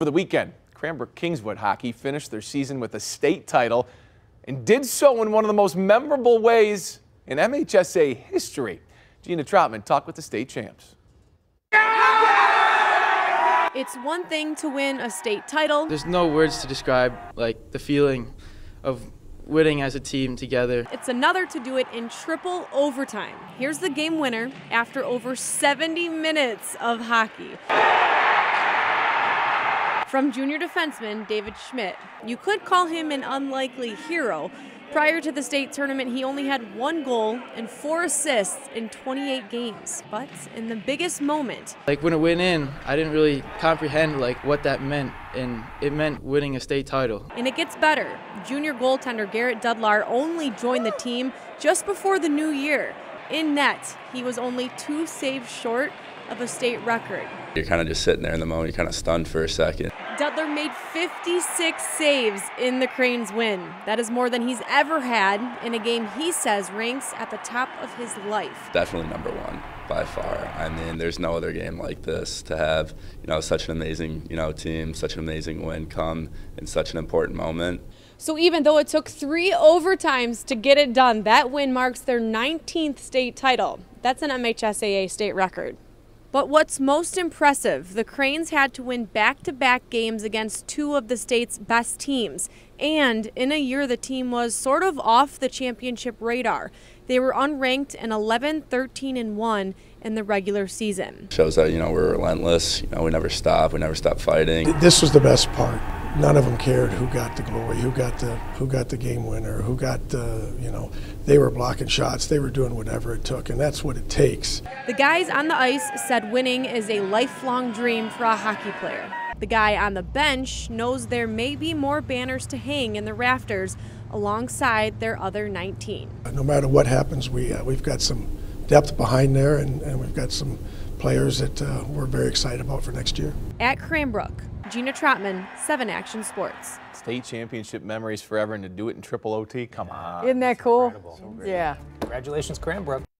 For the weekend, Cranbrook Kingswood hockey finished their season with a state title and did so in one of the most memorable ways in MHSAA history. Gina Troutman talked with the state champs. It's one thing to win a state title. There's no words to describe like the feeling of winning as a team together. It's another to do it in triple overtime. Here's the game winner after over 70 minutes of hockey. From junior defenseman David Schmidt. You could call him an unlikely hero. Prior to the state tournament, he only had one goal and four assists in 28 games. But in the biggest moment, Like when it went in, I didn't really comprehend like what that meant and it meant winning a state title. and it gets better. Junior goaltender Garrett Dudlar only joined the team just before the new year. In net, he was only two saves short of a state record. You're kind of just sitting there in the moment, you're kind of stunned for a second. Dudler made 56 saves in the Cranes win. That is more than he's ever had in a game he says ranks at the top of his life. Definitely number one by far. I mean, there's no other game like this to have, you know, such an amazing, you know, team, such an amazing win come in such an important moment. So even though it took three overtimes to get it done, that win marks their 19th state title. That's an MHSAA state record. But what's most impressive, the Cranes had to win back to back games against two of the state's best teams. And in a year, the team was sort of off the championship radar. They were unranked and 11 13 and 1 in the regular season. Shows that, you know, we're relentless, you know, we never stop, we never stop fighting. This was the best part. None of them cared who got the glory, who got the who got the game winner, who got the you know. They were blocking shots. They were doing whatever it took, and that's what it takes. The guys on the ice said winning is a lifelong dream for a hockey player. The guy on the bench knows there may be more banners to hang in the rafters alongside their other 19. No matter what happens, we uh, we've got some depth behind there, and, and we've got some players that uh, we're very excited about for next year. At Cranbrook, Gina Trotman, 7 Action Sports. State championship memories forever and to do it in triple OT, come on. Isn't that cool? Incredible. Yeah. Congratulations, Cranbrook.